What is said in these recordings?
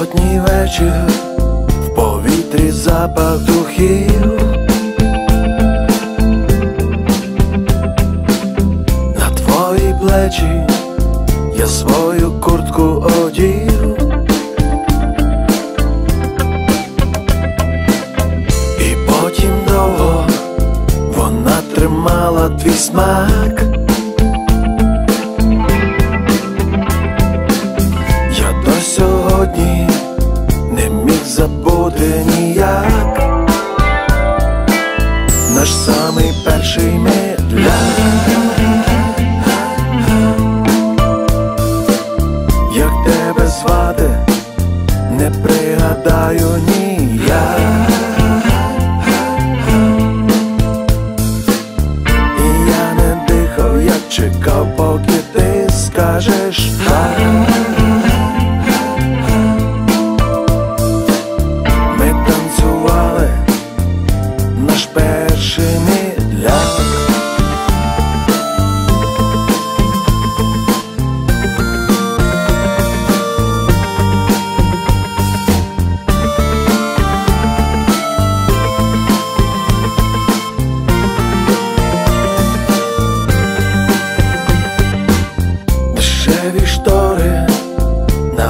Літній вечір в повітрі запах духів на твої плечі я свою куртку одів і потім довго вона тримала твій смак. Наш самий перший медляк Як тебе звати, не пригадаю ніяк І я не дихав, я чекав, поки ти скажеш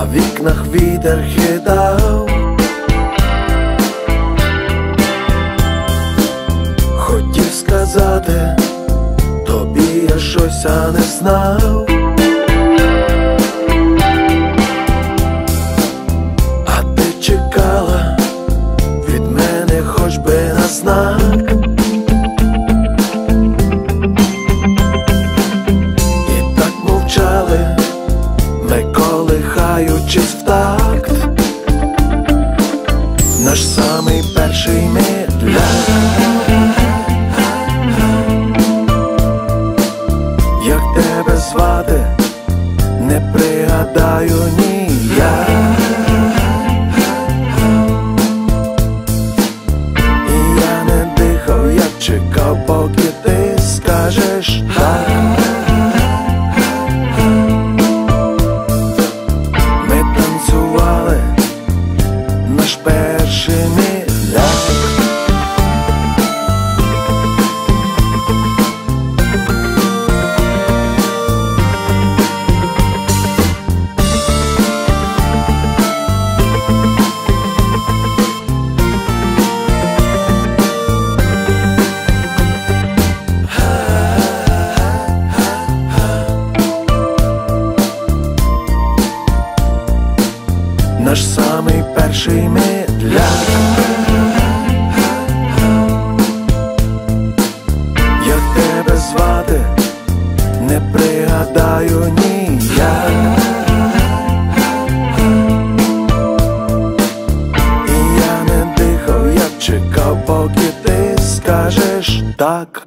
на вікнах вітер хитав Хотів сказати, тобі я щось а не знав. Перший медляк. Як тебе звати, не пригадаю ніяк перший медляк. Як тебе звати, не пригадаю ніяк. І я не дихав, я чекав, поки ти скажеш так.